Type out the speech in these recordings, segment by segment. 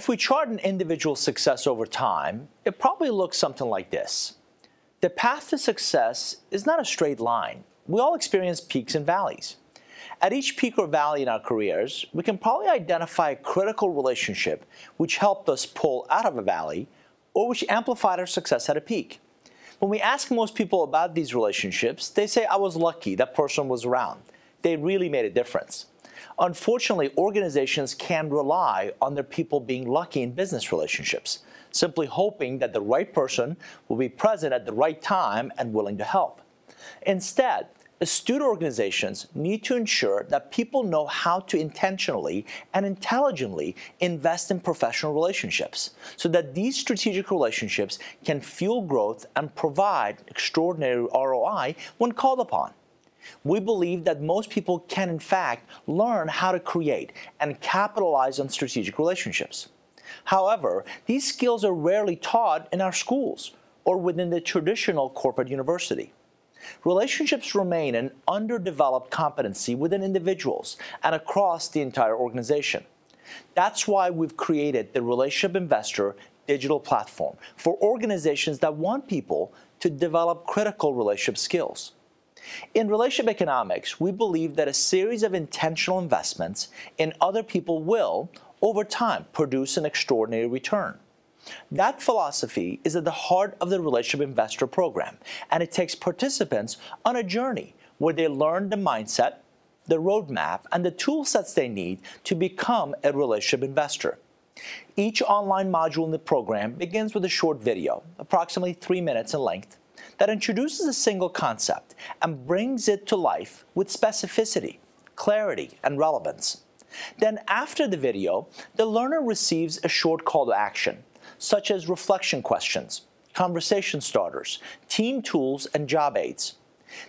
If we chart an individual's success over time, it probably looks something like this. The path to success is not a straight line. We all experience peaks and valleys. At each peak or valley in our careers, we can probably identify a critical relationship which helped us pull out of a valley or which amplified our success at a peak. When we ask most people about these relationships, they say, I was lucky that person was around. They really made a difference. Unfortunately, organizations can rely on their people being lucky in business relationships, simply hoping that the right person will be present at the right time and willing to help. Instead, astute organizations need to ensure that people know how to intentionally and intelligently invest in professional relationships so that these strategic relationships can fuel growth and provide extraordinary ROI when called upon. We believe that most people can, in fact, learn how to create and capitalize on strategic relationships. However, these skills are rarely taught in our schools or within the traditional corporate university. Relationships remain an underdeveloped competency within individuals and across the entire organization. That's why we've created the Relationship Investor digital platform for organizations that want people to develop critical relationship skills. In relationship economics, we believe that a series of intentional investments in other people will, over time, produce an extraordinary return. That philosophy is at the heart of the Relationship Investor Program, and it takes participants on a journey where they learn the mindset, the roadmap, and the tool sets they need to become a relationship investor. Each online module in the program begins with a short video, approximately three minutes in length, that introduces a single concept and brings it to life with specificity, clarity, and relevance. Then after the video, the learner receives a short call to action, such as reflection questions, conversation starters, team tools, and job aids.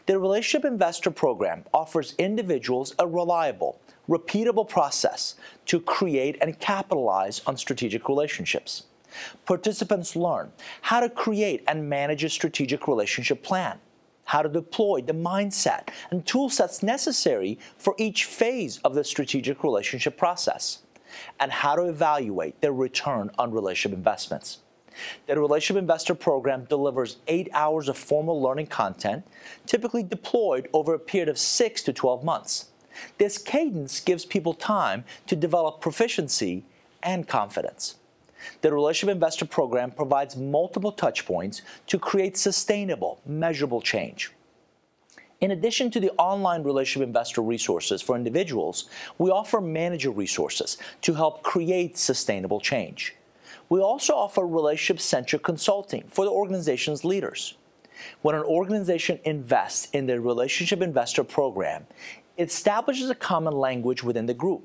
The Relationship Investor Program offers individuals a reliable, repeatable process to create and capitalize on strategic relationships. Participants learn how to create and manage a strategic relationship plan, how to deploy the mindset and tool sets necessary for each phase of the strategic relationship process, and how to evaluate their return on relationship investments. The Relationship Investor Program delivers eight hours of formal learning content, typically deployed over a period of six to 12 months. This cadence gives people time to develop proficiency and confidence. The Relationship Investor Program provides multiple touchpoints to create sustainable, measurable change. In addition to the online relationship investor resources for individuals, we offer manager resources to help create sustainable change. We also offer relationship-centric consulting for the organization's leaders. When an organization invests in the Relationship Investor Program, it establishes a common language within the group.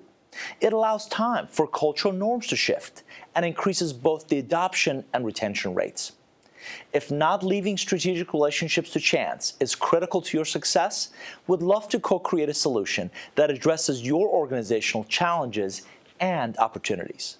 It allows time for cultural norms to shift and increases both the adoption and retention rates. If not leaving strategic relationships to chance is critical to your success, we'd love to co-create a solution that addresses your organizational challenges and opportunities.